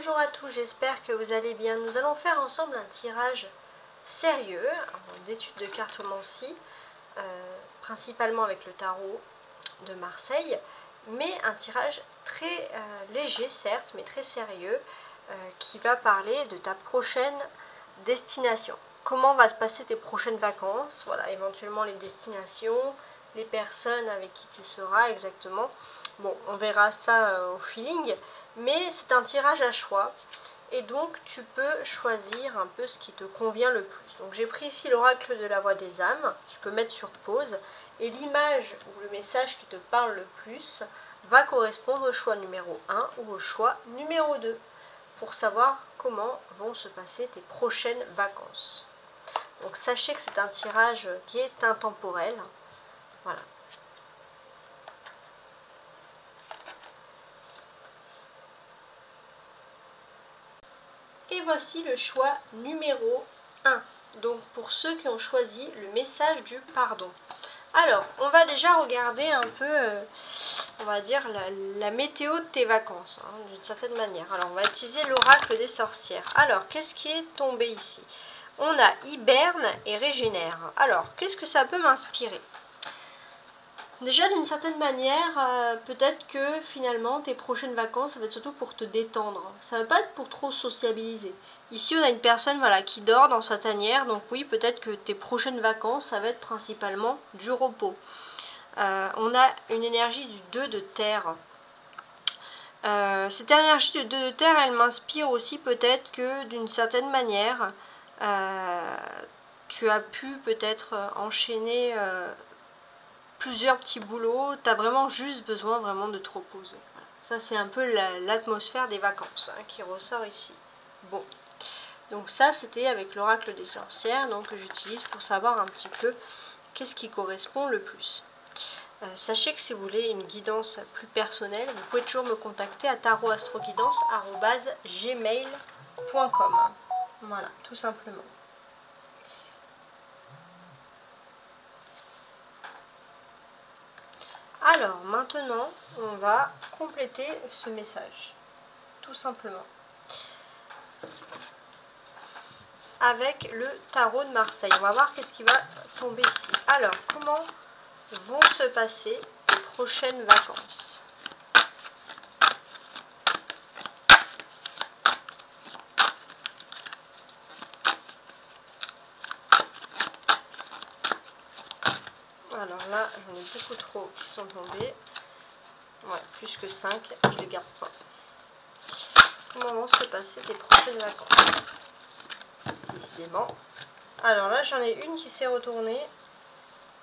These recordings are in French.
bonjour à tous, j'espère que vous allez bien. Nous allons faire ensemble un tirage sérieux d'études de cartomancie, euh, principalement avec le tarot de Marseille, mais un tirage très euh, léger certes, mais très sérieux, euh, qui va parler de ta prochaine destination. Comment va se passer tes prochaines vacances, voilà, éventuellement les destinations, les personnes avec qui tu seras exactement. Bon, on verra ça au feeling, mais c'est un tirage à choix et donc tu peux choisir un peu ce qui te convient le plus. Donc j'ai pris ici l'oracle de la voix des âmes, je peux mettre sur pause et l'image ou le message qui te parle le plus va correspondre au choix numéro 1 ou au choix numéro 2 pour savoir comment vont se passer tes prochaines vacances. Donc sachez que c'est un tirage qui est intemporel. Voilà. Et voici le choix numéro 1. Donc pour ceux qui ont choisi le message du pardon. Alors, on va déjà regarder un peu, euh, on va dire, la, météo de tes vacances, hein, d'une certaine manière. Alors, on va utiliser l'oracle des sorcières. Alors, qu'est-ce qui est tombé ici? On a hiberne et régénère. Alors, qu'est-ce que ça peut m'inspirer? Déjà, d'une certaine manière, euh, peut-être que finalement, tes prochaines vacances, ça va être surtout pour te détendre. Ça va pas être pour trop sociabiliser. Ici, on a une personne voilà, qui dort dans sa tanière. Donc oui, peut-être que tes prochaines vacances, ça va être principalement du repos. Euh, on a une énergie du 2 de terre. Euh, cette énergie du 2 de terre, elle m'inspire aussi peut-être que d'une certaine manière, tu as pu peut-être enchaîner plusieurs petits boulots, tu as vraiment juste besoin vraiment de te reposer. Ça, c'est un peu l'atmosphère des vacances hein, qui ressort ici. Bon, donc ça, c'était avec l'oracle des sorcières, donc que j'utilise pour savoir un petit peu qu'est-ce qui correspond le plus. Euh, sachez que si vous voulez une guidance plus personnelle, vous pouvez toujours me contacter à tarotastroguidance.gmail.com Voilà, tout simplement. Alors maintenant, on va compléter ce message, tout simplement. Avec le tarot de Marseille. On va voir qu'est-ce qui va tomber ici. Alors, comment vont se passer les prochaines vacances? Alors là, j'en ai beaucoup trop qui sont tombés. Ouais, plus que 5, je les garde pas. Comment vont se passer les prochaines vacances? Décidément. Alors là, j'en ai une qui s'est retournée.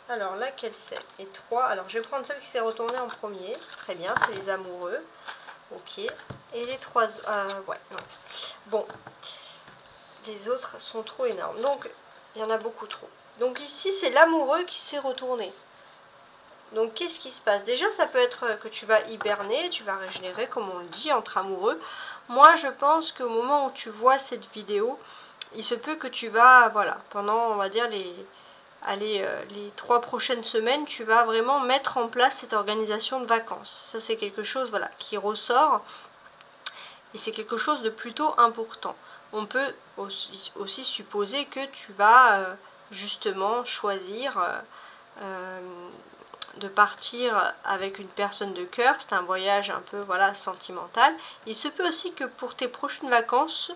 Alors là, quelle c'est? Et trois. Alors, je vais prendre celle qui s'est retournée en premier. Très bien, c'est les amoureux. Ok. Et les trois... Euh, ouais, non. Bon. Les autres sont trop énormes. Donc, il y en a beaucoup trop. Donc ici, c'est l'amoureux qui s'est retourné. Donc qu'est-ce qui se passe? Déjà, ça peut être que tu vas hiberner, tu vas régénérer, comme on le dit, entre amoureux. Moi, je pense qu'au moment où tu vois cette vidéo, il se peut que tu vas, voilà, pendant, on va dire, les, allez, euh, les trois prochaines semaines, tu vas vraiment mettre en place cette organisation de vacances. Ça, c'est quelque chose, voilà, qui ressort. Et c'est quelque chose de plutôt important. On peut aussi, supposer que tu vas... Euh, justement choisir euh, euh, de partir avec une personne de cœur, c'est un voyage un peu voilà sentimental. Il se peut aussi que pour tes prochaines vacances,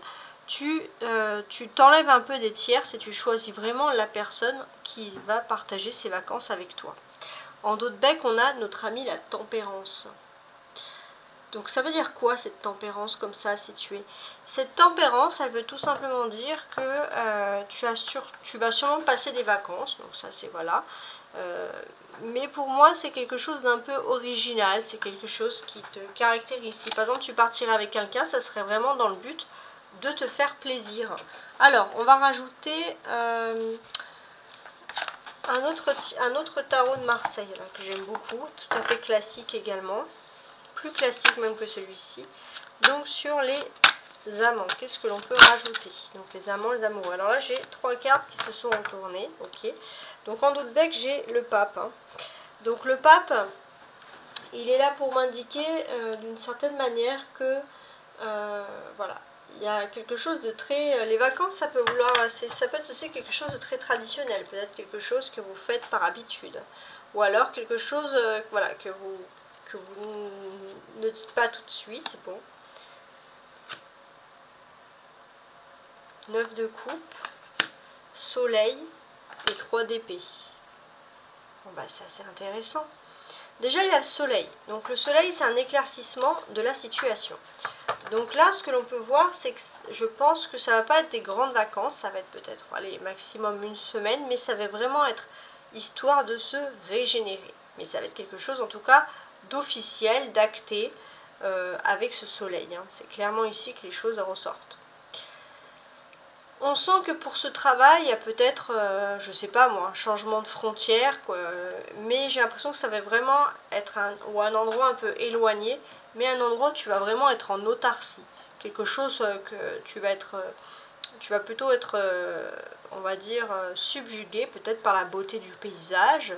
tu euh, t'enlèves un peu des tiers et tu choisis vraiment la personne qui va partager ses vacances avec toi. En d'autres bec, on a notre ami la tempérance. Donc ça veut dire quoi cette tempérance comme ça située? Cette tempérance, elle veut tout simplement dire que euh, tu, as tu vas sûrement passer des vacances, donc ça c'est voilà. Euh, mais pour moi c'est quelque chose d'un peu original, c'est quelque chose qui te caractérise. Si par exemple tu partirais avec quelqu'un, ça serait vraiment dans le but de te faire plaisir. Alors on va rajouter euh, un, autre, un autre tarot de Marseille que j'aime beaucoup, tout à fait classique également classique même que celui-ci. Donc sur les amants, qu'est-ce que l'on peut rajouter? Donc les amants, les amoureux. Alors là, j'ai trois cartes qui se sont retournées. Ok. Donc en d'autres bec, j'ai le pape. Hein. Donc le pape, il est là pour m'indiquer euh, d'une certaine manière que euh, voilà, il y a quelque chose de très... Euh, les vacances, ça peut vouloir... Ça peut être aussi quelque chose de très traditionnel. Peut-être quelque chose que vous faites par habitude. Ou alors quelque chose voilà, que, vous, vous ne dites pas tout de suite. Bon. 9 de coupe. Soleil et 3 d'épée. Bon bah ça c'est intéressant. Déjà, il y a le soleil. Donc le soleil, c'est un éclaircissement de la situation. Donc là, ce que l'on peut voir, c'est que je pense que ça va pas être des grandes vacances. Ça va être peut-être, allez, maximum une semaine. Mais ça va vraiment être histoire de se régénérer. Mais ça va être quelque chose, en tout cas, d'officiel, d'acté euh, avec ce soleil. Hein. C'est clairement ici que les choses ressortent. On sent que pour ce travail, il y a peut-être, je euh, je sais pas moi, un changement de frontière, mais j'ai l'impression que ça va vraiment être un, ou un endroit un peu éloigné, mais un endroit où tu vas vraiment être en autarcie. Quelque chose euh, que tu vas être, tu vas plutôt être, on va dire, subjugué peut-être par la beauté du paysage,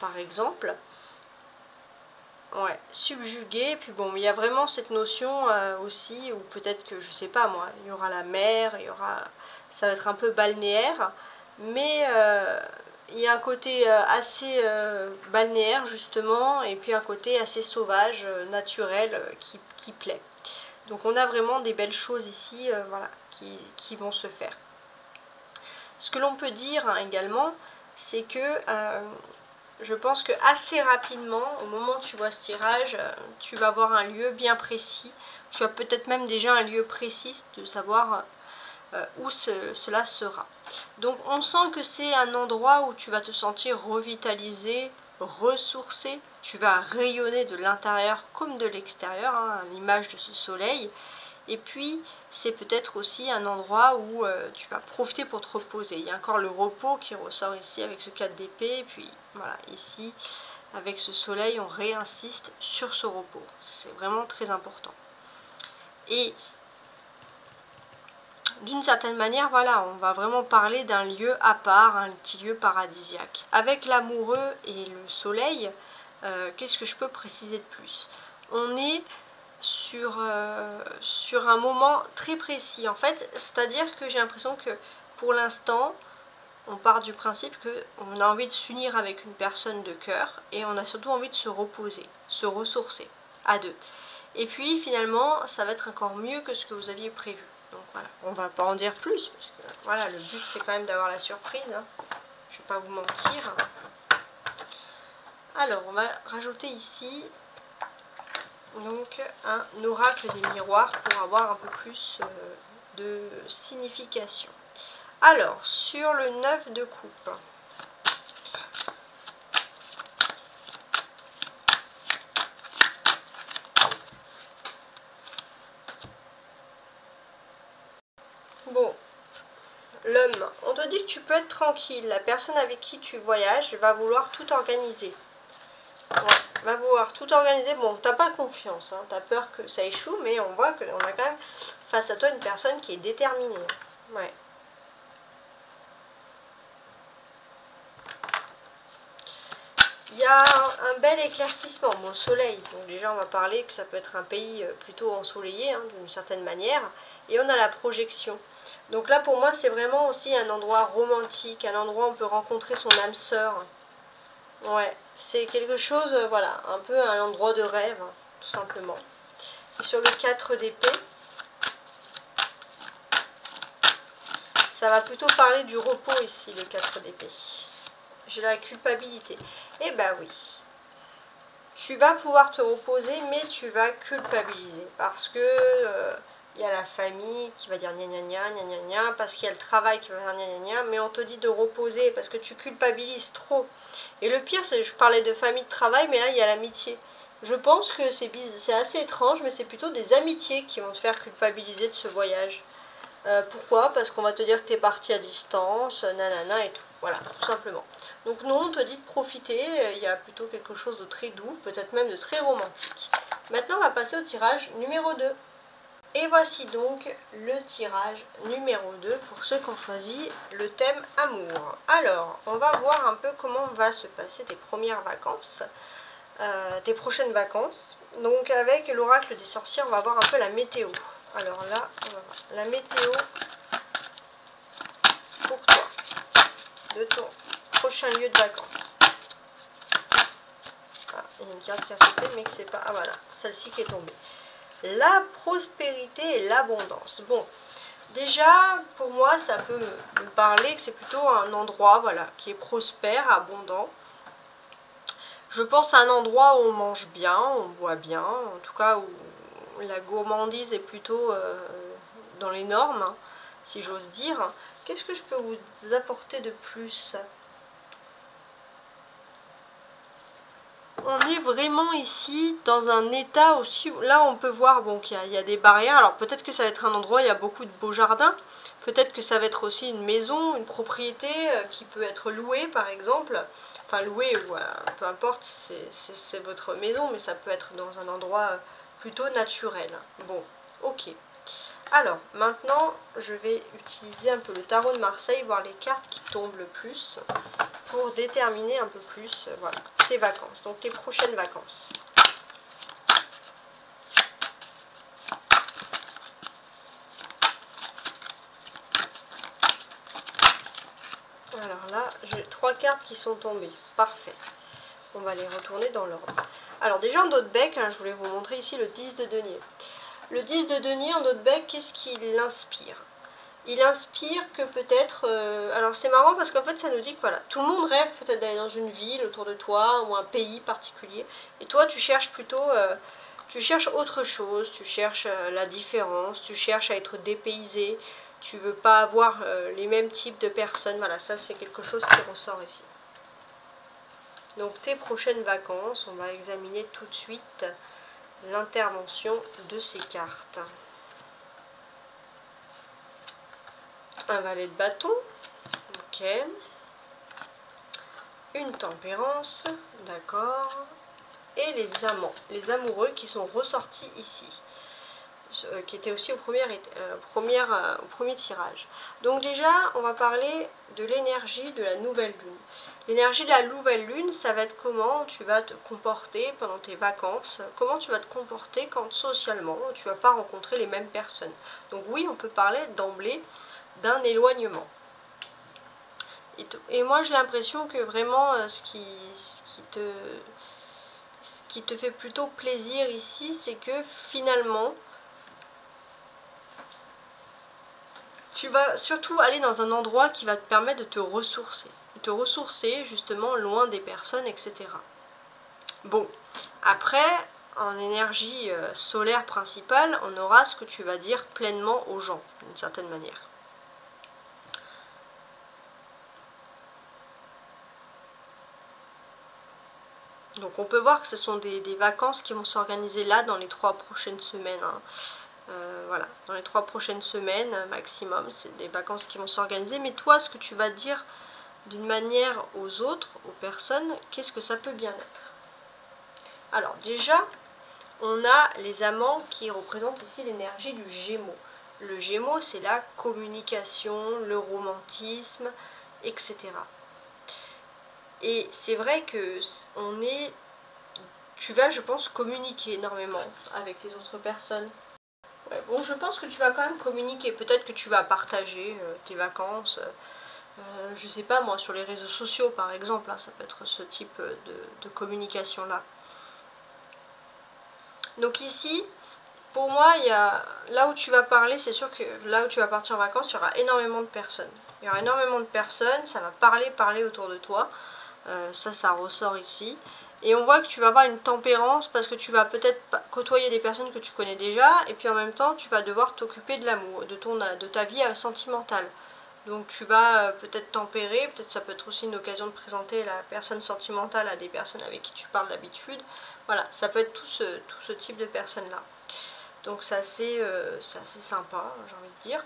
par exemple. Ouais, subjugué, puis bon, il y a vraiment cette notion aussi, ou peut-être que, je sais pas moi, il y aura la mer, il y aura ça va être un peu balnéaire, mais euh, il y a un côté euh, assez euh, balnéaire justement, et puis un côté assez sauvage, naturel, qui, plaît. Donc on a vraiment des belles choses ici voilà, qui, vont se faire. Ce que l'on peut dire hein, également, c'est que je pense que assez rapidement, au moment où tu vois ce tirage, tu vas avoir un lieu bien précis. Tu as peut-être même déjà un lieu précis de savoir euh, où cela sera. Donc on sent que c'est un endroit où tu vas te sentir revitalisé, ressourcé, tu vas rayonner de l'intérieur comme de l'extérieur, hein, l'image de ce soleil. Et puis, c'est peut-être aussi un endroit où euh, tu vas profiter pour te reposer. Il y a encore le repos qui ressort ici avec ce 4 d'épée. Puis, voilà, ici, avec ce soleil, on réinsiste sur ce repos. C'est vraiment très important. Et d'une certaine manière, voilà, on va vraiment parler d'un lieu à part, un petit lieu paradisiaque. Avec l'amoureux et le soleil, euh, qu'est-ce que je peux préciser de plus? On est sur, euh, sur un moment très précis, en fait, c'est-à-dire que j'ai l'impression que pour l'instant, on part du principe qu'on a envie de s'unir avec une personne de cœur et on a surtout envie de se reposer, se ressourcer à deux. Et puis finalement, ça va être encore mieux que ce que vous aviez prévu. Donc voilà, on va pas en dire plus parce que voilà, le but c'est quand même d'avoir la surprise. Hein. Je vais pas vous mentir. Alors, on va rajouter ici donc un oracle des miroirs pour avoir un peu plus euh, de signification. Alors, sur le 9 de coupe, Bon, l'homme, on te dit que tu peux être tranquille. La personne avec qui tu voyages va vouloir tout organiser. Va vouloir tout organiser. Bon, t'as pas confiance, hein. t'as peur que ça échoue, mais on voit qu'on a quand même face à toi une personne qui est déterminée. Ouais. Il y a un, bel éclaircissement, bon soleil, donc déjà on va parler que ça peut être un pays euh, plutôt ensoleillé hein, d'une certaine manière, et on a la projection. Donc là, pour moi, c'est vraiment aussi un endroit romantique, un endroit où on peut rencontrer son âme sœur. Ouais, c'est quelque chose, euh, voilà, un peu un endroit de rêve, hein, tout simplement. Sur le 4 d'épée, ça va plutôt parler du repos ici, le 4 d'épée. J'ai la culpabilité. Eh ben oui, tu vas pouvoir te reposer, mais tu vas culpabiliser. Parce que... Euh, il y a la famille qui va dire gna gna gna gna gna gna, parce qu'il y a le travail qui va dire gna gna gna, mais on te dit de reposer parce que tu culpabilises trop. Et le pire, c'est je parlais de famille, de travail, mais là il y a l'amitié. Je pense que c'est assez étrange, mais c'est plutôt des amitiés qui vont te faire culpabiliser de ce voyage. Euh, pourquoi? Parce qu'on va te dire que tu es parti à distance, nanana et tout. Voilà, tout simplement. Donc nous, on te dit de profiter, il y a plutôt quelque chose de très doux, peut-être même de très romantique. Maintenant, on va passer au tirage numéro 2. Et voici donc le tirage numéro 2 pour ceux qui ont choisi le thème amour. Alors, on va voir un peu comment va se passer tes premières vacances, euh, tes prochaines vacances. Donc avec l'oracle des sorciers, on va voir un peu la météo. Alors là, on va voir. la météo pour toi de ton prochain lieu de vacances. Ah, il y a une carte qui a sauté, mais que c'est pas... Ah voilà, celle-ci qui est tombée. La prospérité et l'abondance. Bon, déjà, pour moi, ça peut me, parler que c'est plutôt un endroit, voilà, qui est prospère, abondant. Je pense à un endroit où on mange bien, on boit bien, en tout cas où la gourmandise est plutôt euh, dans les normes, hein, si j'ose dire. Qu'est-ce que je peux vous apporter de plus? On est vraiment ici dans un état aussi, là on peut voir bon, qu'il y, a des barrières, alors peut-être que ça va être un endroit, il y a beaucoup de beaux jardins, peut-être que ça va être aussi une maison, une propriété euh, qui peut être louée par exemple, enfin louée ou euh, peu importe, c'est votre maison, mais ça peut être dans un endroit euh, plutôt naturel. Bon, ok. Alors, maintenant, je vais utiliser un peu le tarot de Marseille, voir les cartes qui tombent le plus, pour déterminer un peu plus, euh, ces vacances, donc les prochaines vacances. Alors là, j'ai trois cartes qui sont tombées. Parfait. On va les retourner dans l'ordre. Alors déjà en d'autres bec, hein, je voulais vous montrer ici le 10 de denier. Le 10 de denier en d'autres bec, qu'est-ce qu'il inspire? Il inspire que peut-être... Euh, alors c'est marrant parce qu'en fait ça nous dit que voilà, tout le monde rêve peut-être d'aller dans une ville autour de toi ou un pays particulier. Et toi tu cherches plutôt... Euh, tu cherches autre chose, tu cherches euh, la différence, tu cherches à être dépaysé, tu veux pas avoir les mêmes types de personnes. Voilà, ça c'est quelque chose qui ressort ici. Donc tes prochaines vacances, on va examiner tout de suite l'intervention de ces cartes. Un valet de bâton, ok. Une tempérance, d'accord. Et les amants, les amoureux qui sont ressortis ici. Euh, qui étaient aussi au premier, euh, euh, au premier tirage. Donc déjà, on va parler de l'énergie de la nouvelle lune. L'énergie de la nouvelle lune, ça va être comment tu vas te comporter pendant tes vacances, comment tu vas te comporter quand socialement tu vas pas rencontrer les mêmes personnes. Donc oui, on peut parler d'emblée d'un éloignement. Et, moi j'ai l'impression que vraiment euh, ce, qui, te, ce qui te fait plutôt plaisir ici, c'est que finalement, tu vas surtout aller dans un endroit qui va te permettre de te ressourcer te ressourcer justement loin des personnes, etc. Bon, après, en énergie euh, solaire principale, on aura ce que tu vas dire pleinement aux gens, d'une certaine manière. Donc on peut voir que ce sont des, vacances qui vont s'organiser là dans les trois prochaines semaines. Hein. Euh, voilà, dans les trois prochaines semaines maximum, c'est des vacances qui vont s'organiser. Mais toi, ce que tu vas dire d'une manière aux autres, aux personnes, qu'est-ce que ça peut bien être? Alors déjà, on a les amants qui représentent ici l'énergie du Gémeaux. Le Gémeaux, c'est la communication, le romantisme, etc. Et c'est vrai que on est, tu vas, je pense, communiquer énormément avec les autres personnes. bon, je pense que tu vas quand même communiquer. Peut-être que tu vas partager euh, tes vacances. Euh, euh, je sais pas moi, sur les réseaux sociaux par exemple, hein, ça peut être ce type de, communication là. Donc ici, pour moi, y là où tu vas parler, c'est sûr que là où tu vas partir en vacances, il y aura énormément de personnes. Il y aura énormément de personnes, ça va parler, parler autour de toi. Euh, ça, ça ressort ici. Et on voit que tu vas avoir une tempérance parce que tu vas peut-être côtoyer des personnes que tu connais déjà. Et puis en même temps, tu vas devoir t'occuper de l'amour, de, de ta vie sentimentale. Donc tu vas euh, peut-être tempérer, peut-être ça peut être aussi une occasion de présenter la personne sentimentale à des personnes avec qui tu parles d'habitude. Voilà, ça peut être tout ce, type de personnes-là. Donc c'est assez, euh, assez, sympa, j'ai envie de dire.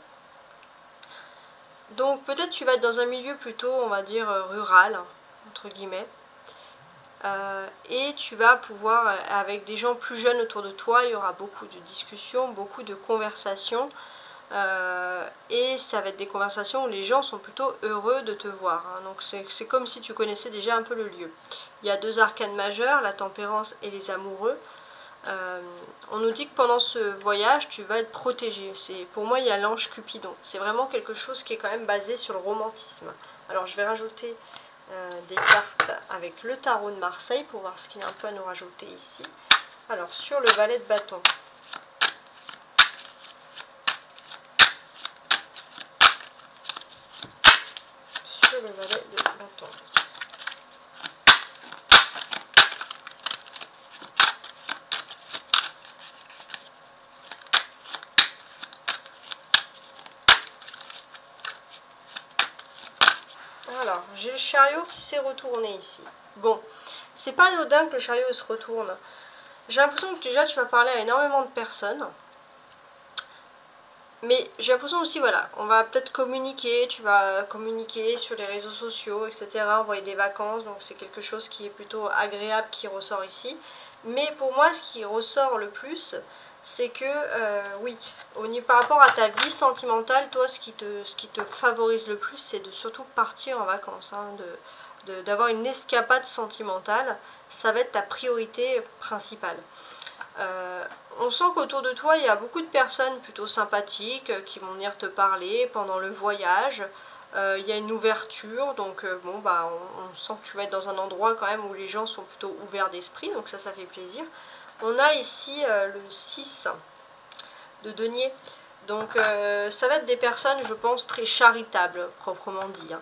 Donc peut-être tu vas être dans un milieu plutôt, on va dire, euh, rural, entre guillemets. et tu vas pouvoir, avec des gens plus jeunes autour de toi, il y aura beaucoup de discussions, beaucoup de conversations. Euh, et ça va être des conversations où les gens sont plutôt heureux de te voir. Hein. Donc c'est comme si tu connaissais déjà un peu le lieu. Il y a deux arcanes majeures, la tempérance et les amoureux. Euh, on nous dit que pendant ce voyage, tu vas être protégé. Pour moi, il y a l'ange Cupidon. C'est vraiment quelque chose qui est quand même basé sur le romantisme. Alors, je vais rajouter euh, des cartes avec le tarot de Marseille pour voir ce qu'il y a un peu à nous rajouter ici. Alors, sur le valet de bâton. Sur le valet de bâton. Alors, j'ai le chariot qui s'est retourné ici. Bon, c'est pas anodin que le chariot se retourne. J'ai l'impression que déjà tu vas parler à énormément de personnes. Mais j'ai l'impression aussi, voilà, on va peut-être communiquer, tu vas communiquer sur les réseaux sociaux, etc. Envoyer des vacances, donc c'est quelque chose qui est plutôt agréable qui ressort ici. Mais pour moi, ce qui ressort le plus, c'est que, euh, oui, au par rapport à ta vie sentimentale, toi, ce qui te, ce qui te favorise le plus, c'est de surtout partir en vacances, hein, d'avoir une escapade sentimentale, ça va être ta priorité principale. Euh, on sent qu'autour de toi, il y a beaucoup de personnes plutôt sympathiques euh, qui vont venir te parler pendant le voyage. il y a une ouverture, donc bon, bah, on, on, sent que tu vas être dans un endroit quand même où les gens sont plutôt ouverts d'esprit, donc ça, ça fait plaisir. On a ici euh, le 6 de denier. Donc euh, ça va être des personnes, je pense, très charitables, proprement dit. Hein.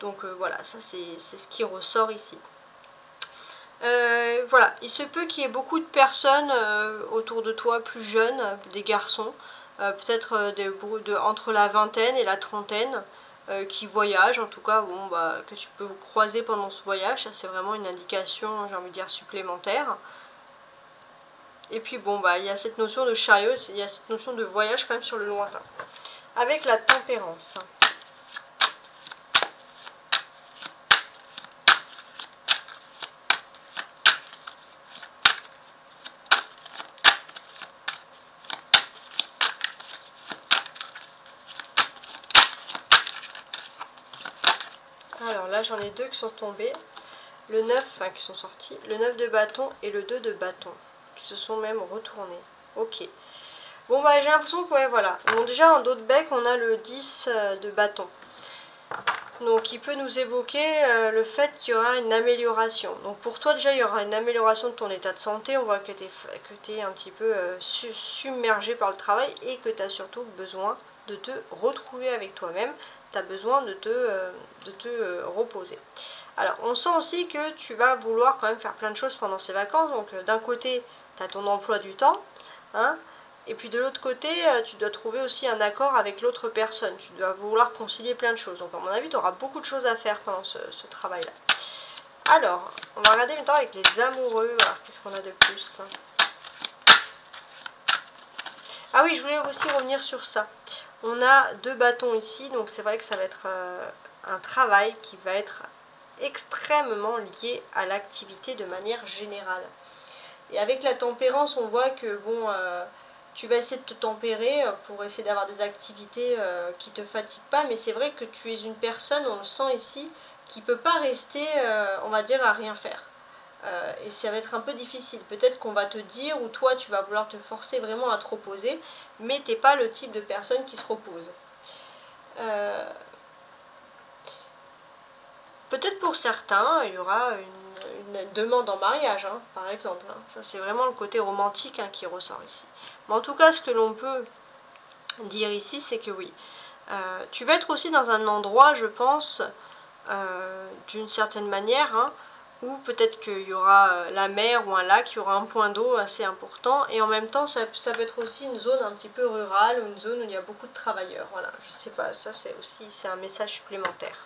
Donc euh, voilà, ça c'est ce qui ressort ici. voilà, il se peut qu'il y ait beaucoup de personnes autour de toi plus jeunes, des garçons, peut-être entre la vingtaine et la trentaine, qui voyagent, en tout cas, bon, bah, que tu peux croiser pendant ce voyage. Ça c'est vraiment une indication, j'ai envie de dire, supplémentaire. Et puis bon, bah il y a cette notion de chariot, il y a cette notion de voyage quand même sur le lointain. Avec la tempérance. Alors là j'en ai deux qui sont tombés. Le 9, enfin qui sont sortis. Le 9 de bâton et le 2 de bâton qui se sont même retournés. Ok. Bon bah j'ai l'impression que ouais voilà. Bon déjà en dos de bec on a le 10 euh, de bâton. Donc il peut nous évoquer euh, le fait qu'il y aura une amélioration. Donc pour toi déjà il y aura une amélioration de ton état de santé. On voit que tu es, un petit peu euh, submergé par le travail et que tu as surtout besoin de te retrouver avec toi-même. Tu as besoin de te, de te reposer. Alors on sent aussi que tu vas vouloir quand même faire plein de choses pendant ces vacances. Donc d'un côté tu as ton emploi du temps. Hein, et puis de l'autre côté, euh, tu dois trouver aussi un accord avec l'autre personne. Tu dois vouloir concilier plein de choses. Donc à mon avis, tu auras beaucoup de choses à faire pendant ce, travail-là. Alors, on va regarder maintenant avec les amoureux. Qu'est-ce qu'on a de plus Ah oui, je voulais aussi revenir sur ça. On a deux bâtons ici, donc c'est vrai que ça va être euh, un travail qui va être extrêmement lié à l'activité de manière générale. Et avec la tempérance, on voit que bon, euh, tu vas essayer de te tempérer euh, pour essayer d'avoir des activités euh, qui te fatiguent pas. Mais c'est vrai que tu es une personne, on le sent ici, qui peut pas rester, on va dire, à rien faire. et ça va être un peu difficile. Peut-être qu'on va te dire, ou toi, tu vas vouloir te forcer vraiment à te reposer, mais tu n'es pas le type de personne qui se repose. Peut-être pour certains, il y aura une demande en mariage, hein, par exemple. Hein. Ça, c'est vraiment le côté romantique hein, qui ressort ici. Mais en tout cas, ce que l'on peut dire ici, c'est que oui, euh, tu vas être aussi dans un endroit, je pense, euh, d'une certaine manière, où peut-être qu'il y aura euh, la mer ou un lac, il y aura un point d'eau assez important, et en même temps, ça, peut être aussi une zone un petit peu rurale, ou une zone où il y a beaucoup de travailleurs. Voilà, je sais pas, ça c'est aussi c'est un message supplémentaire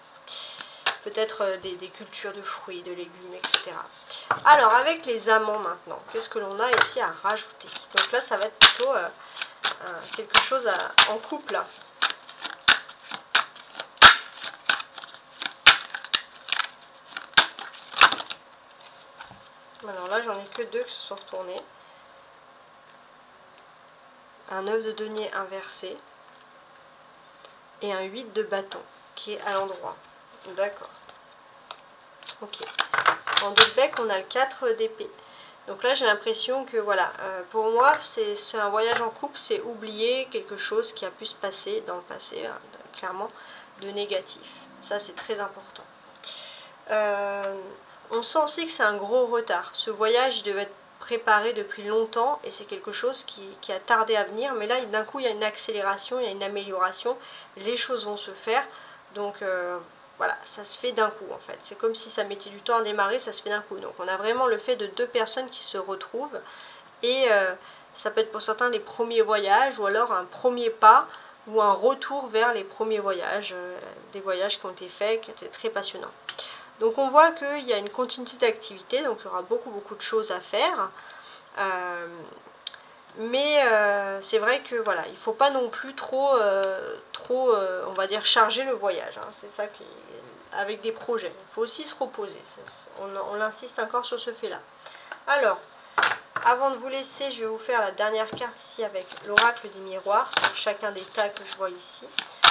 peut-être euh, des, cultures de fruits, de légumes, etc. Alors, avec les amants maintenant, qu'est-ce que l'on a ici à rajouter? Donc là, ça va être plutôt euh, quelque chose en couple. Alors là, j'en ai que deux qui se sont retournés. Un œuf de denier inversé et un 8 de bâton qui est à l'endroit. D'accord. Ok. En dos de bec, on a le 4 d'épée. Donc là, j'ai l'impression que voilà, euh, pour moi, c'est un voyage en couple, c'est oublier quelque chose qui a pu se passer dans le passé, hein, clairement, de négatif. Ça, c'est très important. Euh, on sent aussi que c'est un gros retard. Ce voyage, il devait être préparé depuis longtemps et c'est quelque chose qui, a tardé à venir. Mais là, d'un coup, il y a une accélération, il y a une amélioration. Les choses vont se faire. Donc, euh, voilà, ça se fait d'un coup en fait. C'est comme si ça mettait du temps à démarrer, ça se fait d'un coup. Donc on a vraiment le fait de deux personnes qui se retrouvent. Et euh, ça peut être pour certains les premiers voyages ou alors un premier pas ou un retour vers les premiers voyages. Euh, des voyages qui ont été faits, qui étaient très passionnants. Donc on voit qu'il y a une continuité d'activité, donc il y aura beaucoup beaucoup de choses à faire. Euh, mais c'est vrai que voilà, il ne faut pas non plus trop, trop on va dire, charger le voyage. Hein. C'est ça qui, avec des projets. Il faut aussi se reposer. On, insiste encore sur ce fait-là. Alors, avant de vous laisser, je vais vous faire la dernière carte ici avec l'oracle des miroirs sur chacun des tas que je vois ici.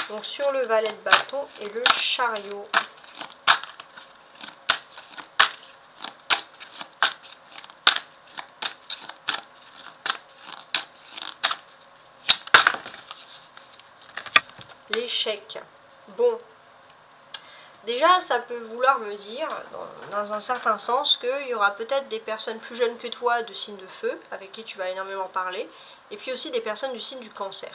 Donc sur le valet de bâton et le chariot. Bon, Déjà, ça peut vouloir me dire, dans, un certain sens, qu'il y aura peut-être des personnes plus jeunes que toi de signe de feu, avec qui tu vas énormément parler, et puis aussi des personnes du signe du cancer.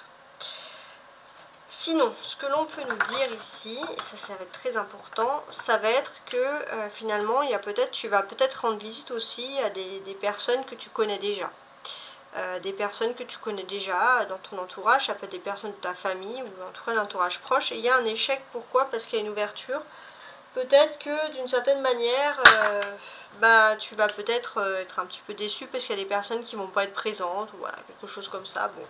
Sinon, ce que l'on peut nous dire ici, ça, ça va être très important, ça va être que euh, finalement, il y a peut-être, tu vas peut-être rendre visite aussi à des, personnes que tu connais déjà. Euh, des personnes que tu connais déjà dans ton entourage, ça peut être des personnes de ta famille ou en tout cas l'entourage proche. Et il y a un échec, pourquoi? Parce qu'il y a une ouverture peut-être que d'une certaine manière, euh, bah, tu vas peut-être euh, être un petit peu déçu parce qu'il y a des personnes qui vont pas être présentes, ou voilà, quelque chose comme ça. Bon,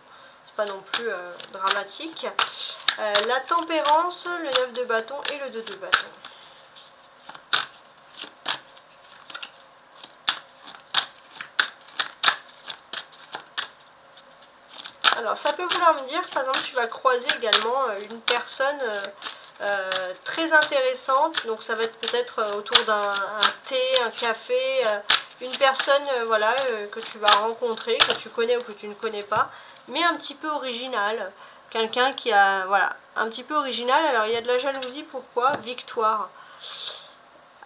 c'est pas non plus dramatique. la tempérance, le 9 de bâton et le 2 de bâton. Alors ça peut vouloir me dire, par exemple, tu vas croiser également une personne euh, très intéressante. Donc ça va être peut-être euh, autour d'un thé, un café, euh, une personne voilà, que tu vas rencontrer, que tu connais ou que tu ne connais pas, mais un petit peu original. Quelqu'un qui a, voilà, un petit peu original. Alors il y a de la jalousie, pourquoi? Victoire.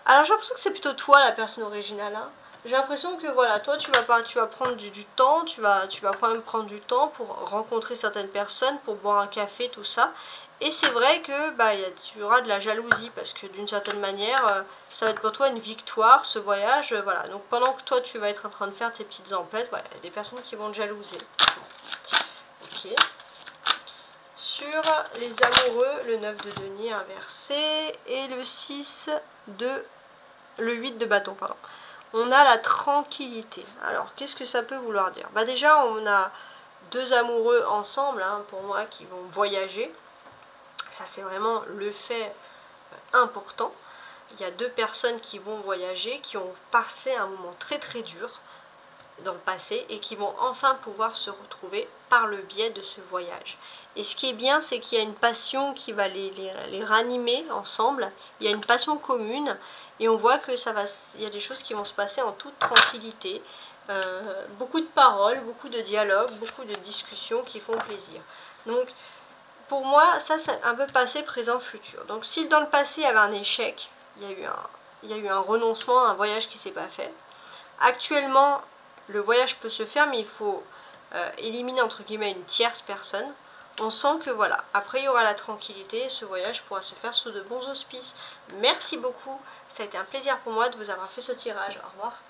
Alors j'ai l'impression que c'est plutôt toi la personne originale. Hein. J'ai l'impression que voilà, toi tu vas pas, tu vas prendre du, temps, tu vas, tu vas quand même prendre du temps pour rencontrer certaines personnes, pour boire un café, tout ça. Et c'est vrai que bah, tu auras de la jalousie parce que d'une certaine manière, euh, ça va être pour toi une victoire, ce voyage. Euh, voilà. Donc pendant que toi, tu vas être en train de faire tes petites emplettes, il y a des personnes qui vont te jalouser. Ok. Sur les amoureux, le 9 de denier inversé et le 6 de... le 8 de bâton, pardon. On a la tranquillité. Alors, qu'est-ce que ça peut vouloir dire? Bah déjà, on a deux amoureux ensemble, hein, pour moi, qui vont voyager. Ça, c'est vraiment le fait euh, important. Il y a deux personnes qui vont voyager, qui ont passé un moment très très dur dans le passé et qui vont enfin pouvoir se retrouver par le biais de ce voyage. Et ce qui est bien, c'est qu'il y a une passion qui va les, les, ranimer ensemble. Il y a une passion commune et on voit que ça va, il y a des choses qui vont se passer en toute tranquillité. Euh, beaucoup de paroles, beaucoup de dialogues, beaucoup de discussions qui font plaisir. Donc pour moi, ça c'est un peu passé, présent, futur. Donc si dans le passé il y avait un échec, il y a eu un, il y a eu un renoncement, un voyage qui s'est pas fait. Actuellement, le voyage peut se faire, mais il faut euh, éliminer entre guillemets une tierce personne. On sent que voilà, après il y aura la tranquillité ce voyage pourra se faire sous de bons auspices. Merci beaucoup, ça a été un plaisir pour moi de vous avoir fait ce tirage. Au revoir.